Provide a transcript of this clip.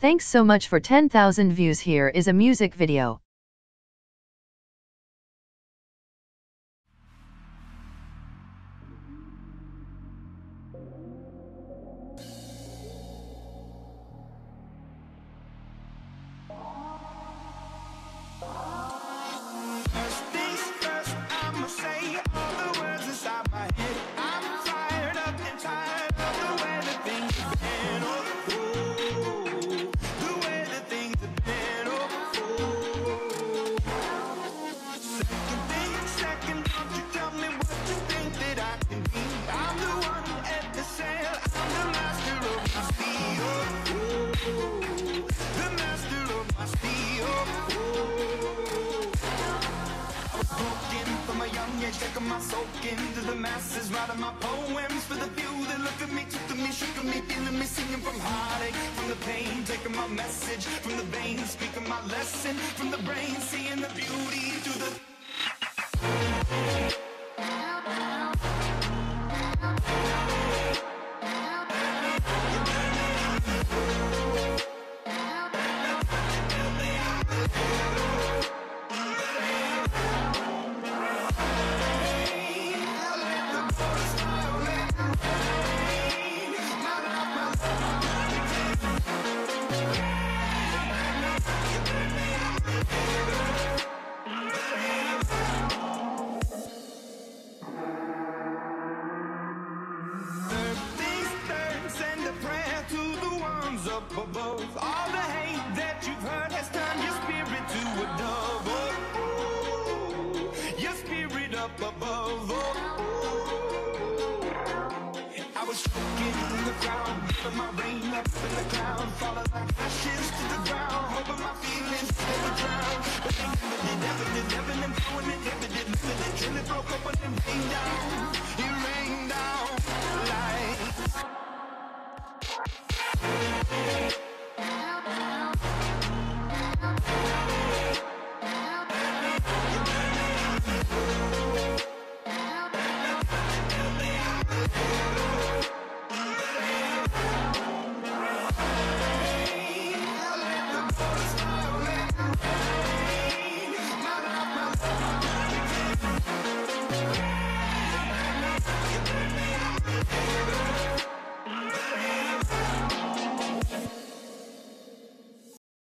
Thanks so much for 10,000 views here is a music video. My the masses, writing my poems for the few that look at me, took feeling me, singing from heartache, from the pain, taking my message from the veins, speaking my lesson from the brain, seeing the beauty through the. comes up above. All the hate that you've heard has turned your spirit to a dove. Oh, oh, your spirit up above. Oh, I was smoking in the crowd, giving my brain up in the cloud, falling like ashes to the ground, hoping my feelings never drown. But they never did, never did, never did, never did, never did, never did, till it broke up and rained down.